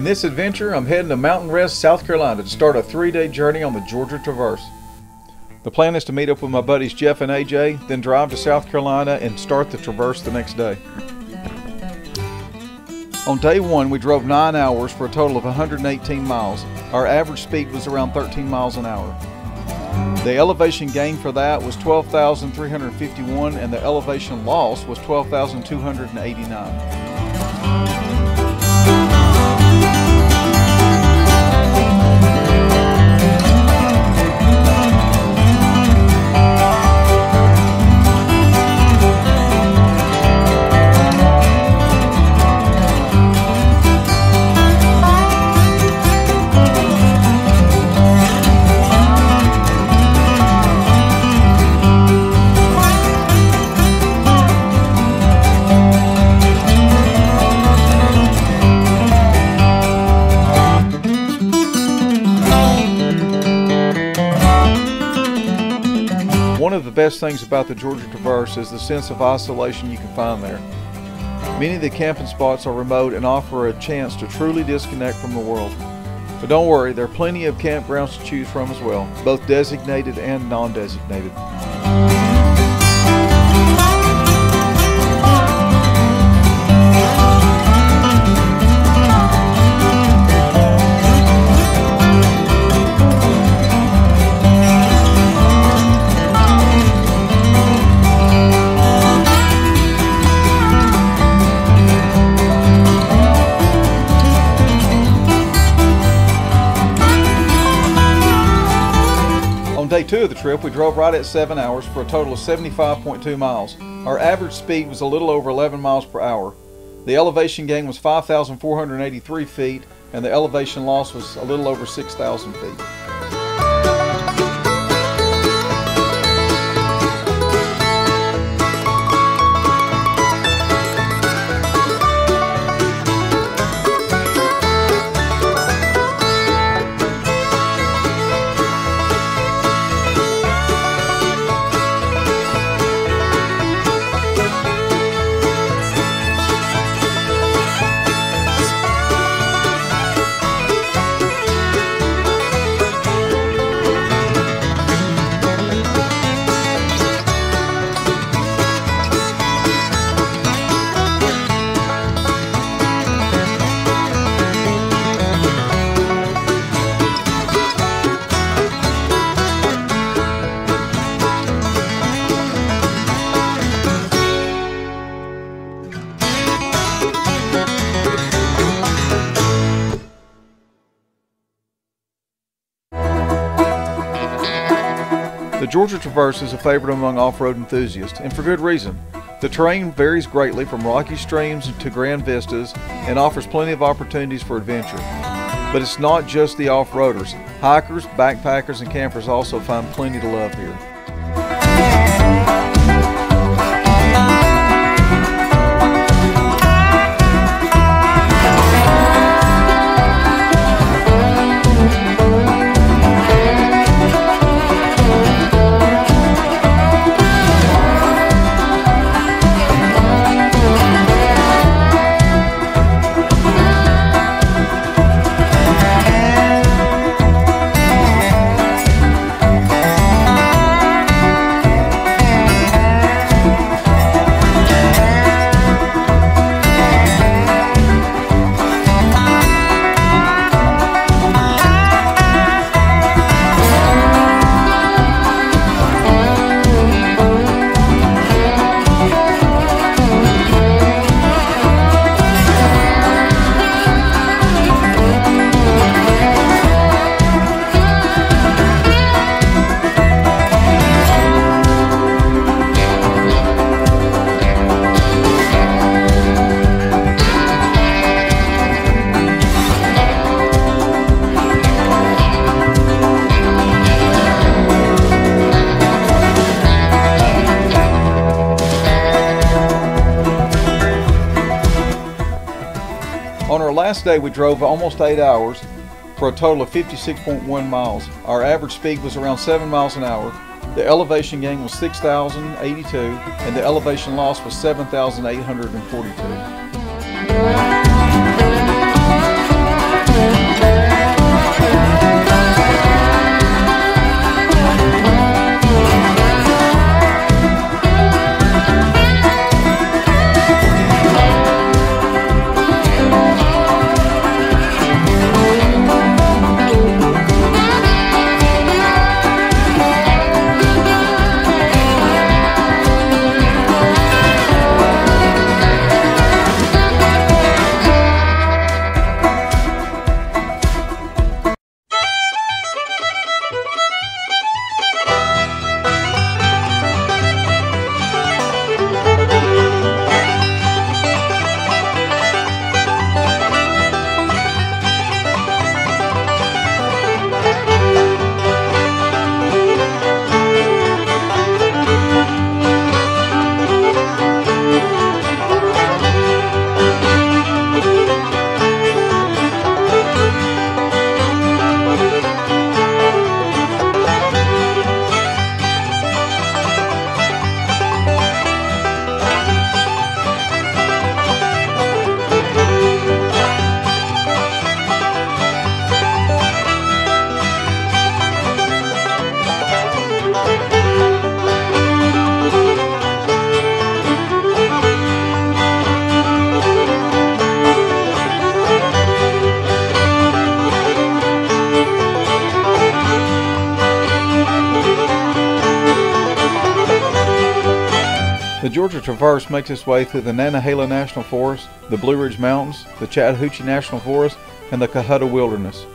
In this adventure, I'm heading to Mountain Rest, South Carolina to start a three day journey on the Georgia Traverse. The plan is to meet up with my buddies Jeff and AJ, then drive to South Carolina and start the Traverse the next day. On day one, we drove nine hours for a total of 118 miles. Our average speed was around 13 miles an hour. The elevation gain for that was 12,351 and the elevation loss was 12,289. The best things about the Georgia Traverse is the sense of isolation you can find there. Many of the camping spots are remote and offer a chance to truly disconnect from the world. But don't worry, there are plenty of campgrounds to choose from as well, both designated and non-designated. On day two of the trip, we drove right at seven hours for a total of 75.2 miles. Our average speed was a little over 11 miles per hour. The elevation gain was 5,483 feet, and the elevation loss was a little over 6,000 feet. The Georgia Traverse is a favorite among off-road enthusiasts, and for good reason. The terrain varies greatly from rocky streams to grand vistas and offers plenty of opportunities for adventure. But it's not just the off-roaders. Hikers, backpackers, and campers also find plenty to love here. Last day, we drove almost eight hours for a total of 56.1 miles. Our average speed was around 7 miles an hour. The elevation gain was 6,082 and the elevation loss was 7,842. The Georgia Traverse makes its way through the Nantahala National Forest, the Blue Ridge Mountains, the Chattahoochee National Forest, and the Cohutta Wilderness.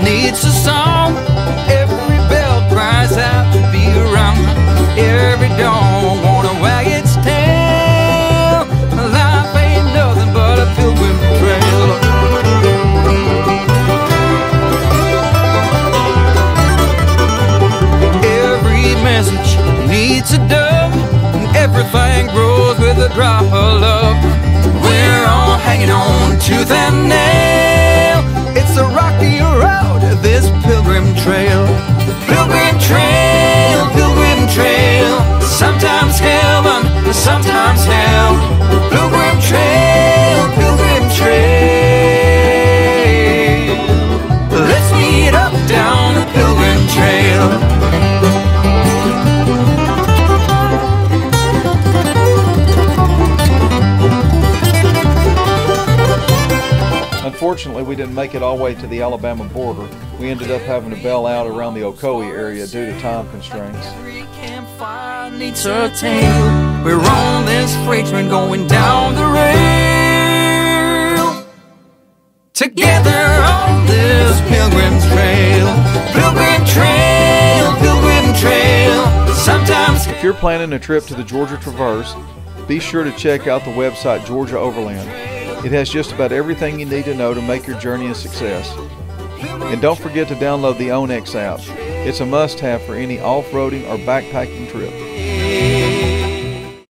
Needs a song. Every bell cries out to be around. Every dog wanna wag its tail. Life ain't nothing but a pilgrim trail. Every message needs a dove. Everything grows with a drop of love. We're all hanging on tooth and nail. didn't make it all the way to the Alabama border. We ended up having to bail out around the Ocoee area due to time constraints. We're on this freight train going down the rail. Together on this trail, pilgrim trail, pilgrim trail. Sometimes if you're planning a trip to the Georgia Traverse, be sure to check out the website Georgia Overland. It has just about everything you need to know to make your journey a success. And don't forget to download the OnX app. It's a must have for any off roading or backpacking trip.